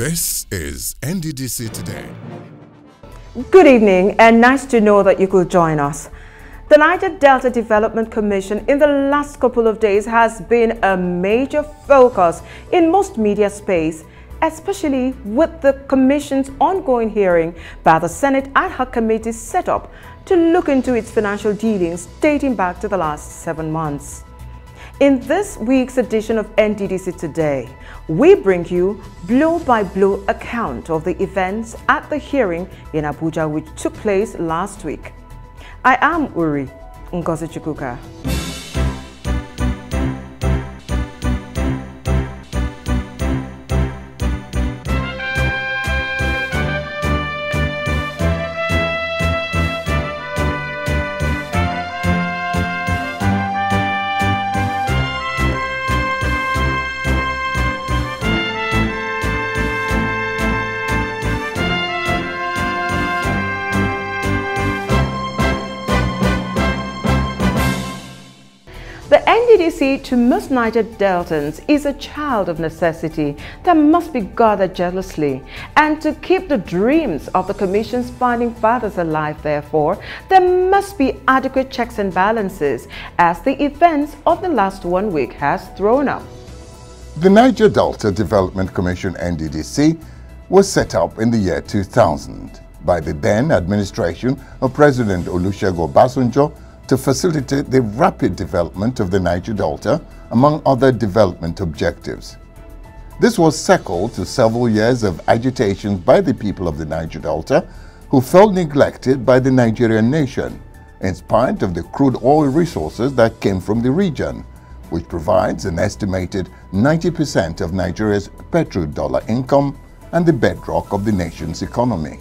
This is NDDC Today. Good evening and nice to know that you could join us. The Niger Delta Development Commission in the last couple of days has been a major focus in most media space, especially with the Commission's ongoing hearing by the Senate Ad Hoc Committee set up to look into its financial dealings dating back to the last seven months. In this week's edition of NDDC Today, we bring you blow-by-blow -blow account of the events at the hearing in Abuja which took place last week. I am Uri Ngozi Chukwuka. To most Niger Deltans is a child of necessity that must be guarded jealously. And to keep the dreams of the Commission's founding fathers alive, therefore, there must be adequate checks and balances as the events of the last one week has thrown up. The Niger Delta Development Commission NDDC was set up in the year 2000 by the then administration of President Olusegun Obasanjo to facilitate the rapid development of the Niger Delta, among other development objectives. This was sequel to several years of agitation by the people of the Niger Delta who felt neglected by the Nigerian nation in spite of the crude oil resources that came from the region, which provides an estimated 90% of Nigeria's petrodollar income and the bedrock of the nation's economy.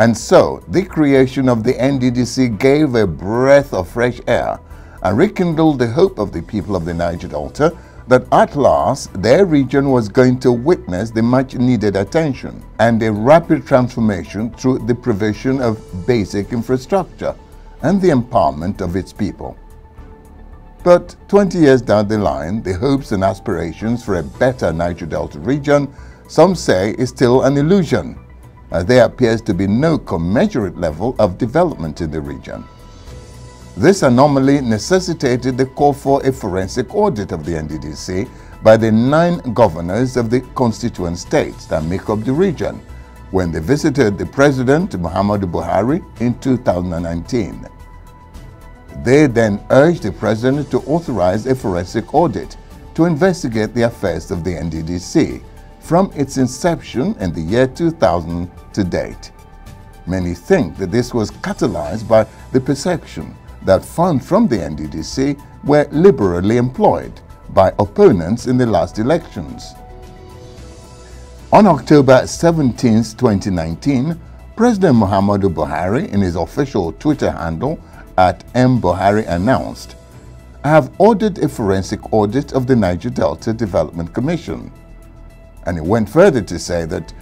And so, the creation of the NDDC gave a breath of fresh air and rekindled the hope of the people of the Niger Delta that at last their region was going to witness the much needed attention and a rapid transformation through the provision of basic infrastructure and the empowerment of its people. But 20 years down the line, the hopes and aspirations for a better Niger Delta region, some say, is still an illusion as there appears to be no commensurate level of development in the region. This anomaly necessitated the call for a forensic audit of the NDDC by the nine governors of the constituent states that make up the region when they visited the President Muhammadu Buhari in 2019. They then urged the President to authorize a forensic audit to investigate the affairs of the NDDC from its inception in the year 2000 to date. Many think that this was catalyzed by the perception that funds from the NDDC were liberally employed by opponents in the last elections. On October 17, 2019, President Muhammadu Buhari, in his official Twitter handle at M. Buhari announced, I have ordered a forensic audit of the Niger Delta Development Commission. And he went further to say that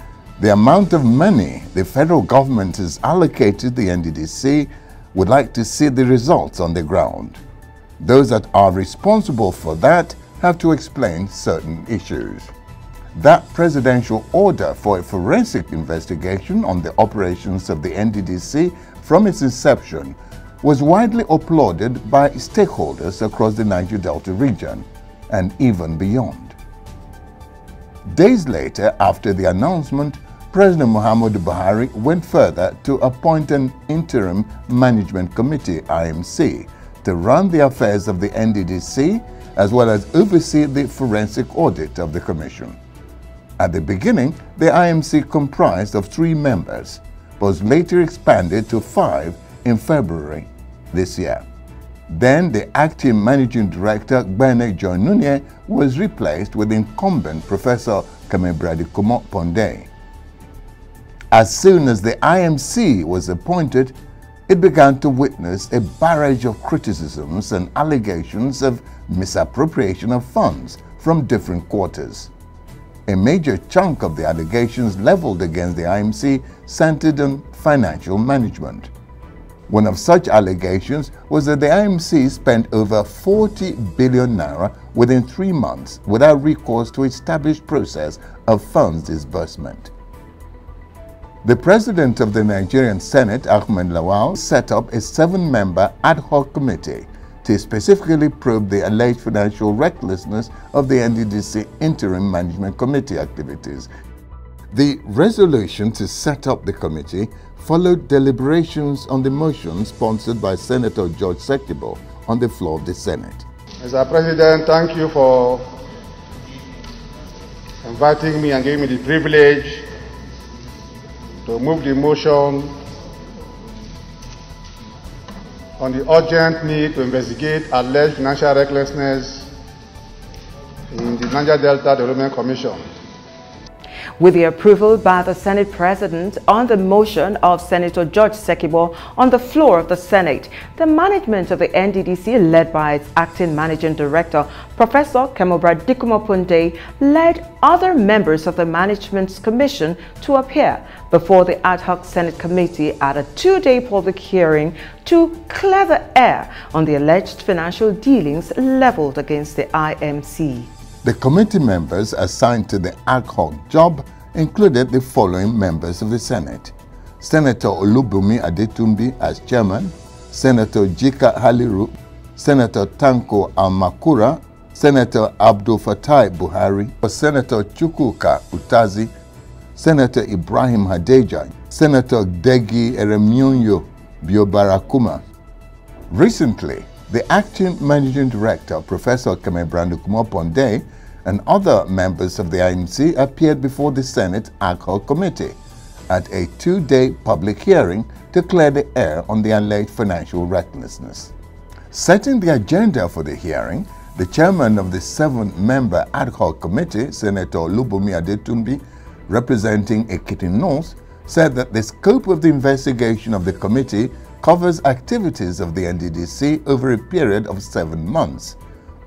the amount of money the federal government has allocated the NDDC would like to see the results on the ground. Those that are responsible for that have to explain certain issues. That presidential order for a forensic investigation on the operations of the NDDC from its inception was widely applauded by stakeholders across the Niger Delta region and even beyond. Days later, after the announcement, President Muhammadu Buhari went further to appoint an interim management committee, IMC, to run the affairs of the NDDC as well as oversee the forensic audit of the commission. At the beginning, the IMC comprised of three members, but was later expanded to five in February this year. Then the acting managing director, Gbene John Nunieh, was replaced with incumbent Professor Kemebradikumo Pondei. As soon as the IMC was appointed, it began to witness a barrage of criticisms and allegations of misappropriation of funds from different quarters. A major chunk of the allegations leveled against the IMC centered on financial management. One of such allegations was that the IMC spent over 40 billion naira within three months without recourse to established process of funds disbursement. The president of the Nigerian Senate, Ahmed Lawan, set up a seven-member ad hoc committee to specifically probe the alleged financial recklessness of the NDDC Interim Management Committee activities. The resolution to set up the committee followed deliberations on the motion sponsored by Senator George Sekibo on the floor of the Senate. Mr. President, thank you for inviting me and giving me the privilege to move the motion on the urgent need to investigate alleged financial recklessness in the Niger Delta Development Commission. With the approval by the Senate President on the motion of Senator George Sekibo on the floor of the Senate, the management of the NDDC, led by its acting managing director, Professor Kemebradikumo Pondei, led other members of the Management Commission to appear before the ad hoc Senate committee at a two-day public hearing to clear the air on the alleged financial dealings leveled against the IMC. The committee members assigned to the ad hoc job included the following members of the Senate. Senator Olubunmi Adetunmbi as chairman, Senator Jika Haliru, Senator Tanko Al-Makura, Senator Abdul Fatai Buhari, Senator Chukwuka Utazi, Senator Ibrahim Hadejia, Senator Degi Eremienyo Biobarakuma. Recently, the acting managing director, Professor Kemebrandu Pondei, and other members of the IMC appeared before the Senate Ad hoc Committee at a two-day public hearing to clear the air on the alleged financial recklessness. Setting the agenda for the hearing, the chairman of the seven-member ad hoc committee, Senator Lubumi Adetunmbi, representing Ekiti North, said that the scope of the investigation of the committee covers activities of the NDDC over a period of seven months,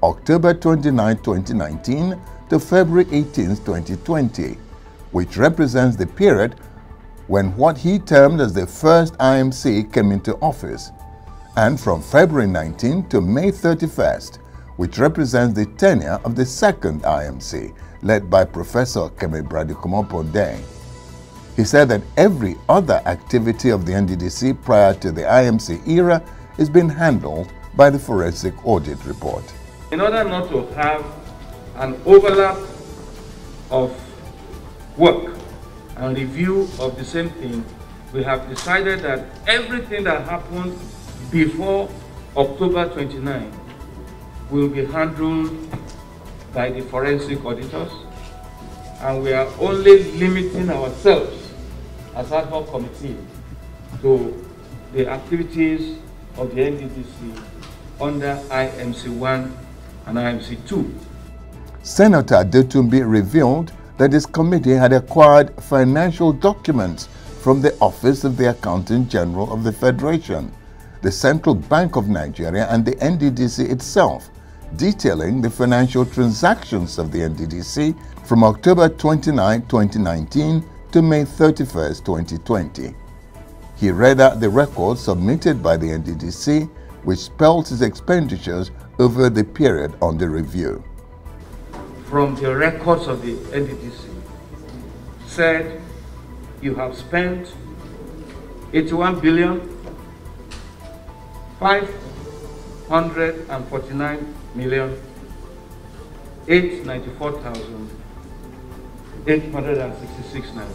October 29, 2019 to February 18, 2020, which represents the period when what he termed as the first IMC came into office, and from February 19 to May 31st, which represents the tenure of the second IMC, led by Professor Kemebradikumo Pondei. He said that every other activity of the NDDC prior to the IMC era is being handled by the forensic audit report. In order not to have an overlap of work and review of the same thing, we have decided that everything that happened before October 29 will be handled by the forensic auditors and we are only limiting ourselves as ad hoc committee to the activities of the NDDC under IMC 1 and IMC 2. Senator revealed that his committee had acquired financial documents from the Office of the Accountant General of the Federation, the Central Bank of Nigeria, and the NDDC itself, detailing the financial transactions of the NDDC from October 29, 2019 to May 31, 2020. He read out the records submitted by the NDDC, which spells his expenditures over the period under review. From the records of the NDDC, said you have spent 81 billion 549 million 894,000 866 naira.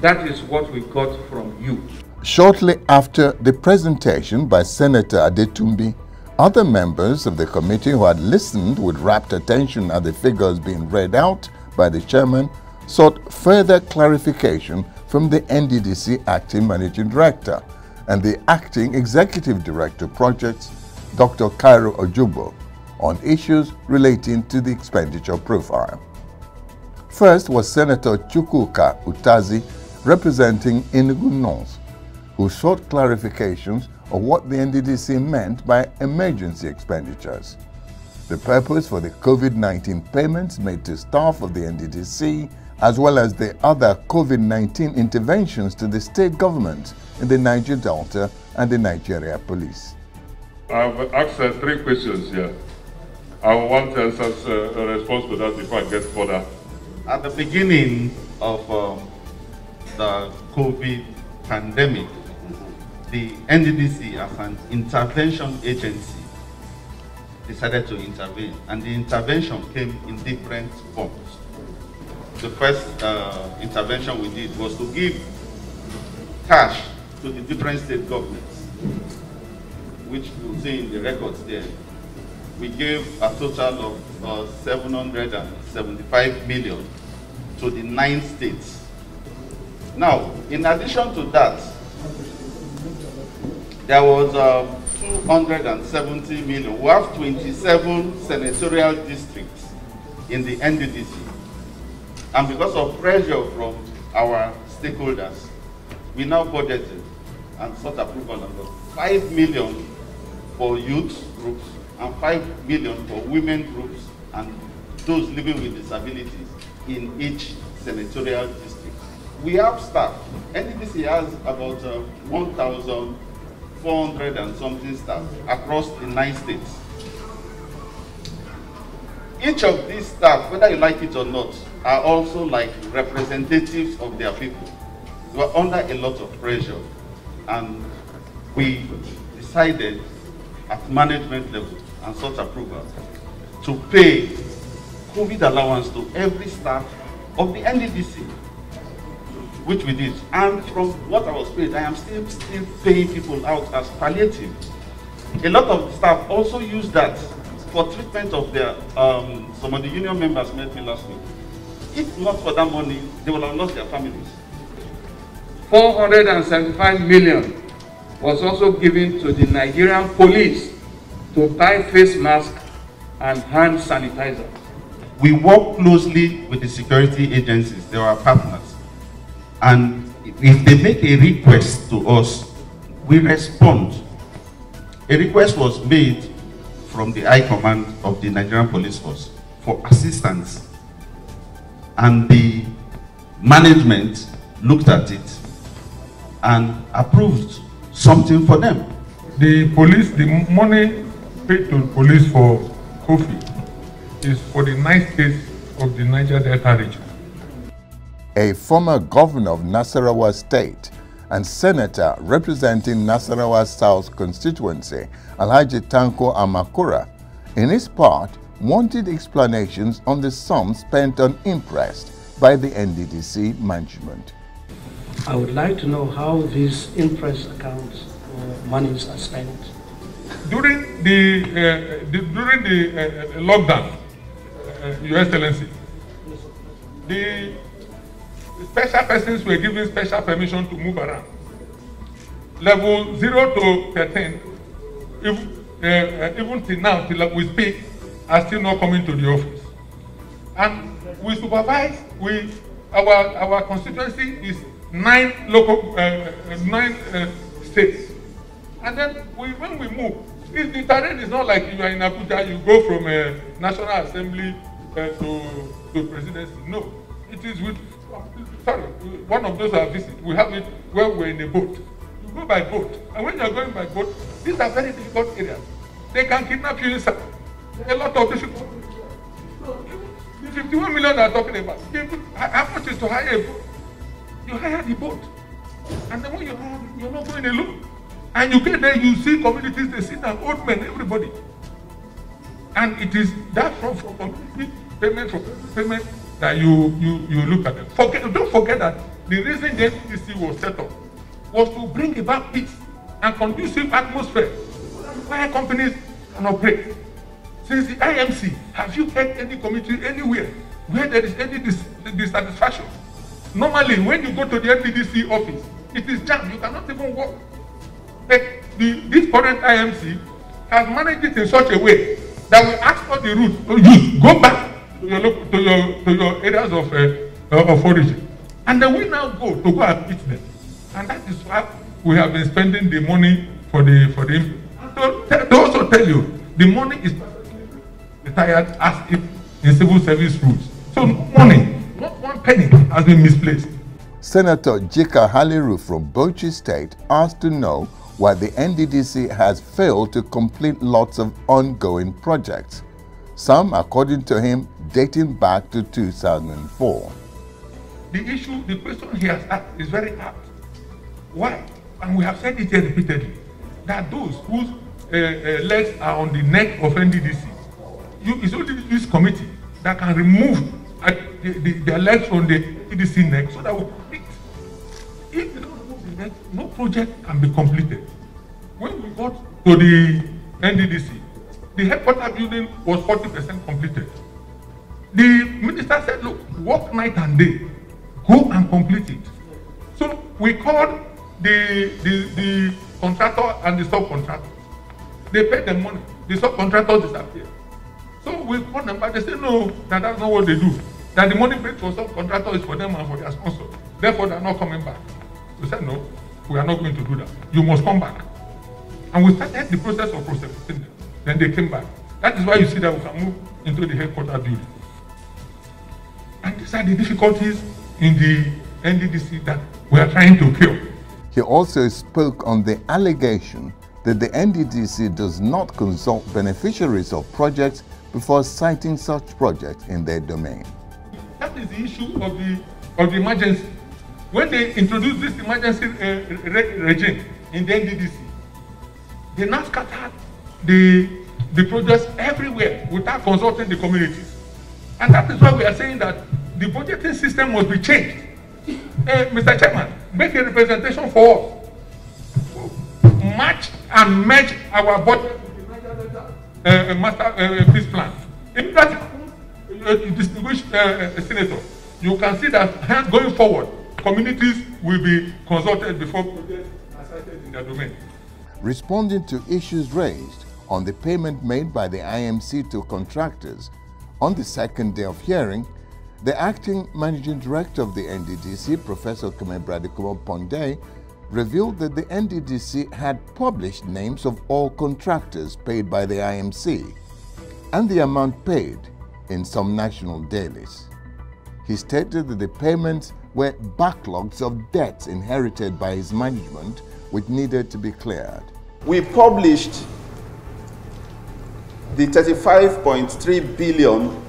That is what we got from you. Shortly after the presentation by Senator Adetunmbi, other members of the committee who had listened with rapt attention at the figures being read out by the chairman sought further clarification from the NDDC acting managing director and the acting executive director projects, Dr. Cairo Ojougboh, on issues relating to the expenditure profile. First was Senator Chukwuka Utazi, representing Enugu North, who sought clarifications of what the NDDC meant by emergency expenditures. The purpose for the COVID-19 payments made to staff of the NDDC as well as the other COVID-19 interventions to the state government in the Niger Delta and the Nigeria Police. I've asked uh, three questions here. I want uh, a response to that before I get further. At the beginning of um, the COVID pandemic, the NDDC as an intervention agency decided to intervene and the intervention came in different forms. The first uh, intervention we did was to give cash to the different state governments, which you'll see in the records there. We gave a total of uh, 775 million to the nine states. Now, in addition to that, there was uh, 270 million. We have 27 senatorial districts in the NDDC. And because of pressure from our stakeholders, we now budgeted and sought approval of 5 million for youth groups and 5 million for women groups and those living with disabilities in each senatorial district. We have staff. NDDC has about uh, 1,400 and something staff across the nine states. Each of these staff, whether you like it or not, are also like representatives of their people. We are under a lot of pressure and we decided at management level and sought approval to pay COVID allowance to every staff of the NDDC, which we did. And from what I was paid, I am still, still paying people out as palliative. A lot of staff also use that for treatment of their, um, some of the union members met me last week. If not for that money, they will have lost their families. 475 million was also given to the Nigerian police to buy face masks and hand sanitizer. We work closely with the security agencies, they are our partners. And if they make a request to us, we respond. A request was made from the High Command of the Nigerian Police Force for assistance. And the management looked at it and approved something for them. The police, the money paid to police for COVID is for the states of the Niger Delta region. A former governor of Nasarawa State and senator representing Nasarawa South constituency, Alhaji Tanko Al-Makura, in his part wanted explanations on the sum spent on interest by the NDDC management. I would like to know how these interest accounts or monies are spent. During the, uh, the during the uh, uh lockdown, uh, Your Excellency, the special persons were given special permission to move around. Level 0 to 13, if, uh, uh, even till now, till we speak, are still not coming to the office. And we supervise, we, our, our constituency is nine local, uh, uh, nine uh, states. And then we, when we move, it, the terrain is not like you are in Abuja, you go from a National Assembly uh, to, to presidency. No, it is with, sorry, one of those I visit, we have it where we're in a boat. You go by boat, and when you're going by boat, these are very difficult areas. They can kidnap you inside. A lot of difficult. The 51 million are talking about, how much is to hire a boat? You hire the boat. And then when you hire you're not going alone. And you get there, you see communities, they sit down, old men, everybody. And it is that from, from community payment from payment that you, you, you look at them. Forget, don't forget that the reason the NTC was set up was to bring about peace and conducive atmosphere where companies can operate. Since the IMC, have you heard any committee anywhere where there is any dis dissatisfaction? Normally, when you go to the NDDC office, it is jammed. You cannot even walk. But the, this current IMC has managed it in such a way that we ask for the route use, go back to your, to your, to your areas of, uh, of origin. And then we now go to go and eat them. And that is why we have been spending the money for the for the to, to also tell you the money is retired as if in civil service rules. So money, not one penny. has been misplaced. Senator Jika Haliru from Bauchi State asked to know why the NDDC has failed to complete lots of ongoing projects, some, according to him, dating back to 2004. The issue, the question he has asked is very apt. Why? And we have said it here repeatedly, that those whose uh, uh, legs are on the neck of NDDC, you, it's only this committee that can remove uh, the, the, their legs from the NDDC neck so that we. If they don't remove the neck, no project can be completed. When we got to the NDDC, the headquarters building was 40% completed. The minister said, look, work night and day, go and complete it. So we called the, the, the contractor and the subcontractor. They paid them money. The subcontractor disappeared. So we called them back. They said, no, that that's not what they do. That the money paid for subcontractor is for them and for their sponsor. Therefore, they're not coming back. We said, no, we are not going to do that. You must come back. And we started the process of prosecuting them. Then they came back. That is why you see that we can move into the headquarters building. And these are the difficulties in the NDDC that we are trying to cure. He also spoke on the allegation that the NDDC does not consult beneficiaries of projects before siting such projects in their domain. That is the issue of the, of the emergency. When they introduced this emergency uh, re regime in the NDDC, they now scattered the, the projects everywhere without consulting the communities. And that is why we are saying that the budgeting system must be changed. Uh, Mr. Chairman, make a representation for us. Match and merge our budget uh, master uh, peace plan. If that uh, distinguished uh, senator, you can see that going forward, communities will be consulted before projects are cited in their domain. Responding to issues raised on the payment made by the IMC to contractors, on the second day of hearing, the acting managing director of the NDDC, Professor Kemebradikumo Pondei, revealed that the NDDC had published names of all contractors paid by the IMC and the amount paid in some national dailies. He stated that the payments were backlogs of debts inherited by his management which needed to be cleared. We published the 35.3 billion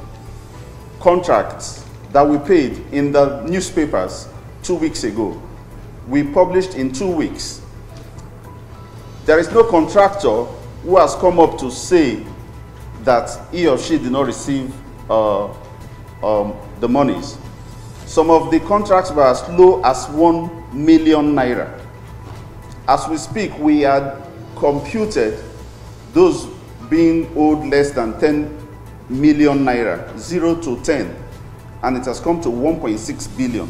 contracts that we paid in the newspapers two weeks ago. We published in two weeks. There is no contractor who has come up to say that he or she did not receive uh, um, the monies. Some of the contracts were as low as 1 million naira. As we speak, we had computed those being owed less than 10 million naira, 0 to 10, and it has come to 1.6 billion.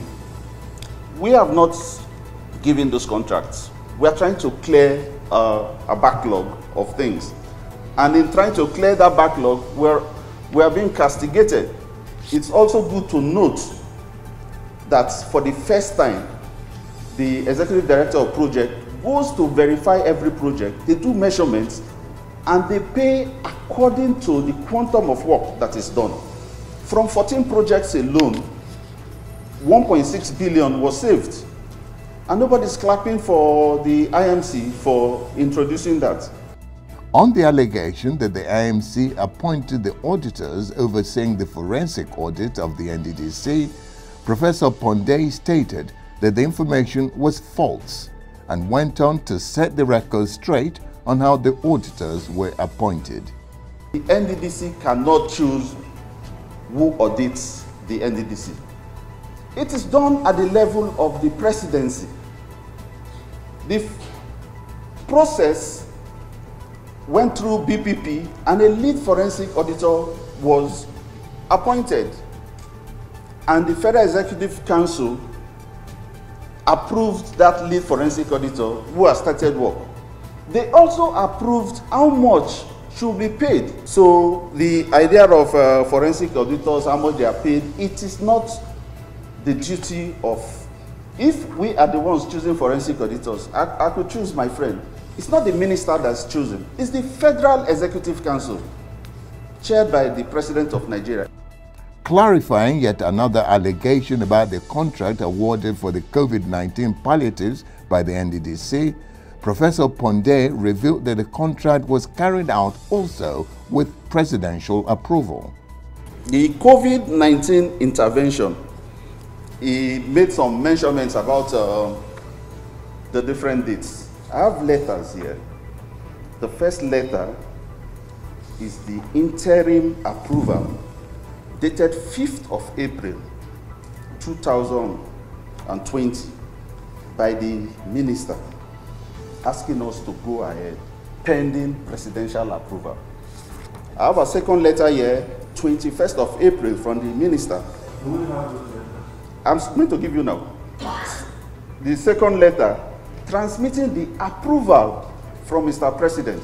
We have not given those contracts. We are trying to clear uh, a backlog of things. And in trying to clear that backlog, we're, we are being castigated. It's also good to note that for the first time, the executive director of project goes to verify every project, they do measurements, and they pay according to the quantum of work that is done. From 14 projects alone, 1.6 billion was saved. And nobody's clapping for the IMC for introducing that. On the allegation that the IMC appointed the auditors overseeing the forensic audit of the NDDC, Professor Pondei stated that the information was false and went on to set the record straight on how the auditors were appointed. The NDDC cannot choose who audits the NDDC. It is done at the level of the presidency. The process went through BPP and a lead forensic auditor was appointed. And the Federal Executive Council approved that lead forensic auditor who has started work. They also approved how much should be paid. So the idea of uh, forensic auditors, how much they are paid, it is not the duty of, if we are the ones choosing forensic auditors, I, I could choose my friend. It's not the minister that's choosing, it's the Federal Executive Council, chaired by the President of Nigeria. Clarifying yet another allegation about the contract awarded for the COVID 19 palliatives by the NDDC, Professor Pondei revealed that the contract was carried out also with presidential approval. The COVID 19 intervention, he made some measurements about uh, the different dates. I have letters here. The first letter is the interim approval dated 5th of April 2020 by the minister asking us to go ahead pending presidential approval. I have a second letter here, 21st of April from the minister. I'm going to give you now. The second letter transmitting the approval from Mr. President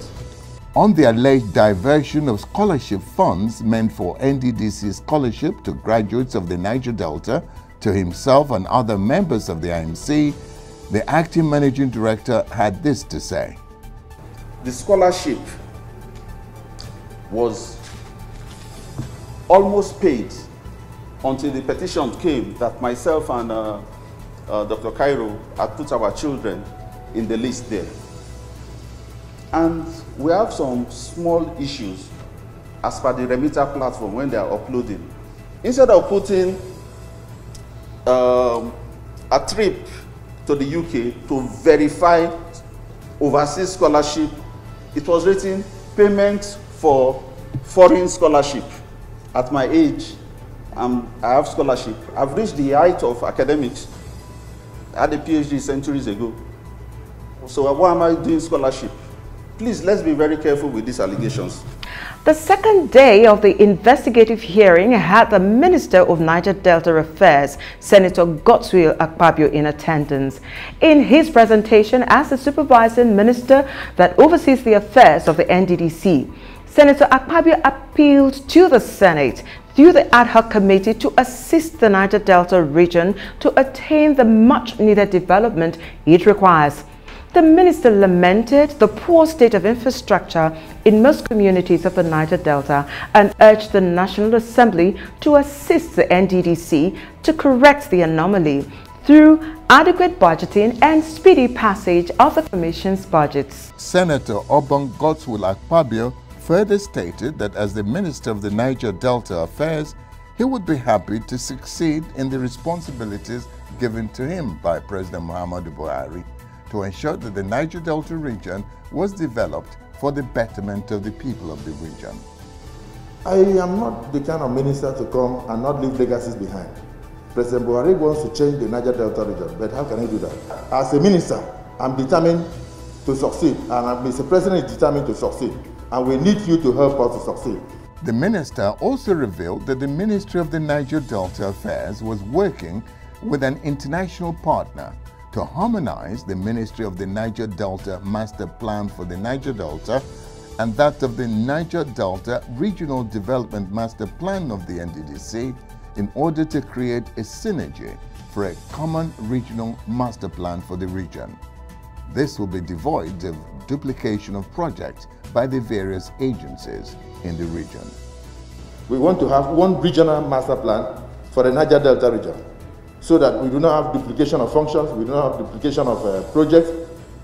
on the alleged diversion of scholarship funds meant for NDDC scholarship to graduates of the Niger Delta to himself and other members of the IMC, the acting managing director had this to say. The scholarship was almost paid until the petition came that myself and uh, uh, Dr. Cairo had put our children in the list there. And we have some small issues as per the Remita platform when they are uploading. Instead of putting um, a trip to the UK to verify overseas scholarship, it was written payment for foreign scholarship. At my age, um, I have scholarship. I've reached the height of academics. I had a PhD centuries ago. So why am I doing scholarship? Please, let's be very careful with these allegations. The second day of the investigative hearing had the Minister of Niger Delta Affairs, Senator Godswill Akpabio, in attendance. In his presentation as the supervising minister that oversees the affairs of the NDDC, Senator Akpabio appealed to the Senate through the ad hoc committee to assist the Niger Delta region to attain the much needed development it requires. The minister lamented the poor state of infrastructure in most communities of the Niger Delta and urged the National Assembly to assist the NDDC to correct the anomaly through adequate budgeting and speedy passage of the Commission's budgets. Senator Obong Godswill Akpabio further stated that as the Minister of the Niger Delta Affairs, he would be happy to succeed in the responsibilities given to him by President Muhammadu Buhari to ensure that the Niger Delta region was developed for the betterment of the people of the region. I am not the kind of minister to come and not leave legacies behind. President Buhari wants to change the Niger Delta region, but how can he do that? As a minister, I'm determined to succeed, and Mr. President is determined to succeed, and we need you to help us to succeed. The minister also revealed that the Ministry of the Niger Delta Affairs was working with an international partner to harmonize the Ministry of the Niger Delta Master Plan for the Niger Delta and that of the Niger Delta Regional Development Master Plan of the NDDC in order to create a synergy for a common regional master plan for the region. This will be devoid of duplication of projects by the various agencies in the region. We want to have one regional master plan for the Niger Delta region so that we do not have duplication of functions, we do not have duplication of uh, projects,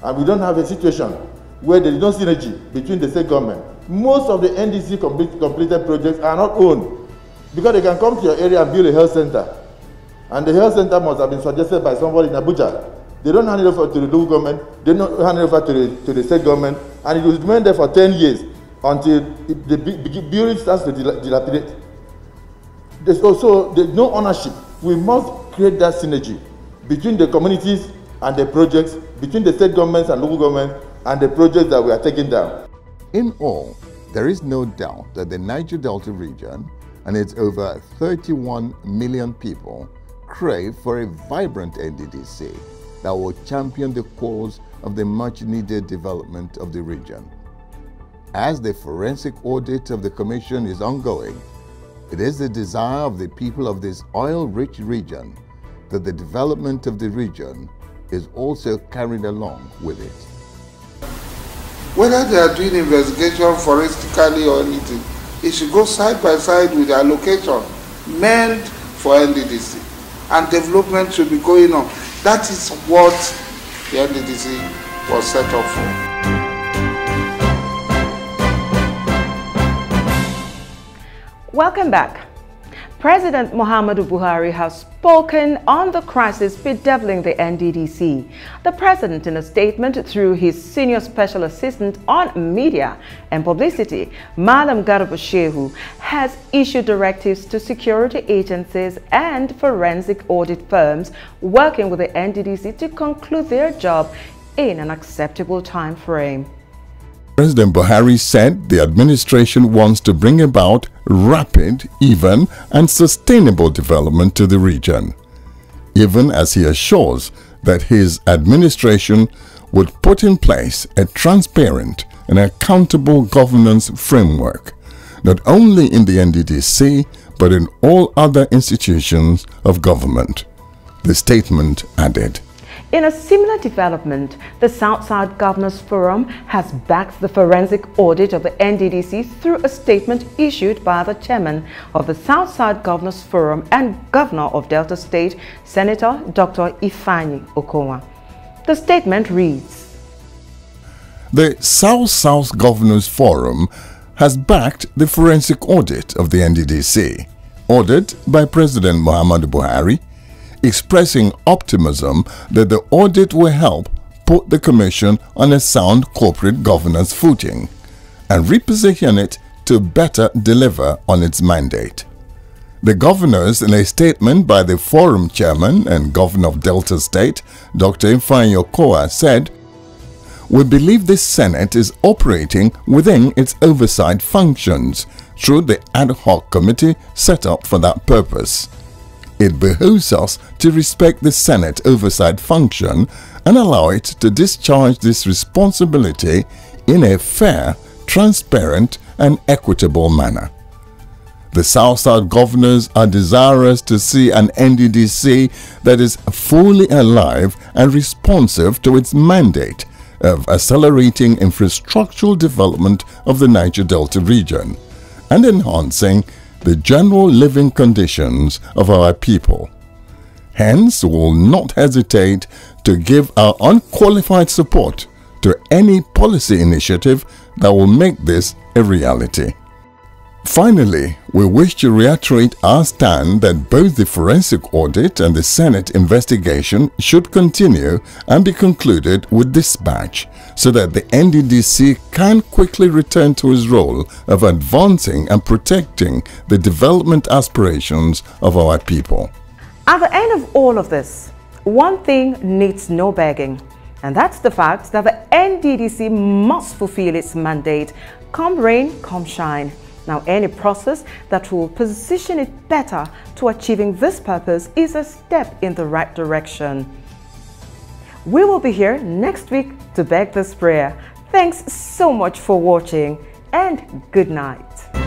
and we don't have a situation where there is no synergy between the state government. Most of the NDC complete, completed projects are not owned because they can come to your area and build a health center. And the health center must have been suggested by somebody in Abuja. They don't hand it over to the local government, they don't hand it over to the, to the state government, and it will remain there for 10 years until it, the building starts to dilapidate. There's also there's no ownership. We must create that synergy between the communities and the projects, between the state governments and local governments, and the projects that we are taking down. In all, there is no doubt that the Niger Delta region and its over 31 million people crave for a vibrant NDDC that will champion the cause of the much needed development of the region. As the forensic audit of the Commission is ongoing, it is the desire of the people of this oil-rich region that the development of the region is also carried along with it. Whether they are doing investigation forensically or anything, it should go side by side with the allocation meant for NDDC. And development should be going on. That is what the NDDC was set up for. Welcome back. President Muhammadu Buhari has spoken on the crisis bedeviling the NDDC. The president, in a statement through his senior special assistant on media and publicity, Madam Garba Shehu, has issued directives to security agencies and forensic audit firms working with the NDDC to conclude their job in an acceptable time frame. President Buhari said the administration wants to bring about rapid, even, and sustainable development to the region, even as he assures that his administration would put in place a transparent and accountable governance framework, not only in the NDDC but in all other institutions of government. The statement added. In a similar development, the South-South Governors Forum has backed the forensic audit of the NDDC through a statement issued by the chairman of the South-South Governors Forum and Governor of Delta State, Senator Dr. Ifeanyi Okowa. The statement reads, The South-South Governors Forum has backed the forensic audit of the NDDC, ordered by President Muhammadu Buhari expressing optimism that the audit will help put the Commission on a sound corporate governance footing and reposition it to better deliver on its mandate. The governors, in a statement by the forum chairman and governor of Delta State, Dr. Ifeanyi Okowa, said, We believe the Senate is operating within its oversight functions through the ad hoc committee set up for that purpose it behooves us to respect the Senate oversight function and allow it to discharge this responsibility in a fair, transparent, and equitable manner. The South-South governors are desirous to see an NDDC that is fully alive and responsive to its mandate of accelerating infrastructural development of the Niger Delta region and enhancing the general living conditions of our people. Hence, we will not hesitate to give our unqualified support to any policy initiative that will make this a reality. Finally, we wish to reiterate our stand that both the forensic audit and the Senate investigation should continue and be concluded with dispatch so that the NDDC can quickly return to its role of advancing and protecting the development aspirations of our people. At the end of all of this, one thing needs no begging, and that's the fact that the NDDC must fulfill its mandate, come rain, come shine. Now, any process that will position it better to achieving this purpose is a step in the right direction. We will be here next week to beg this prayer. Thanks so much for watching and good night.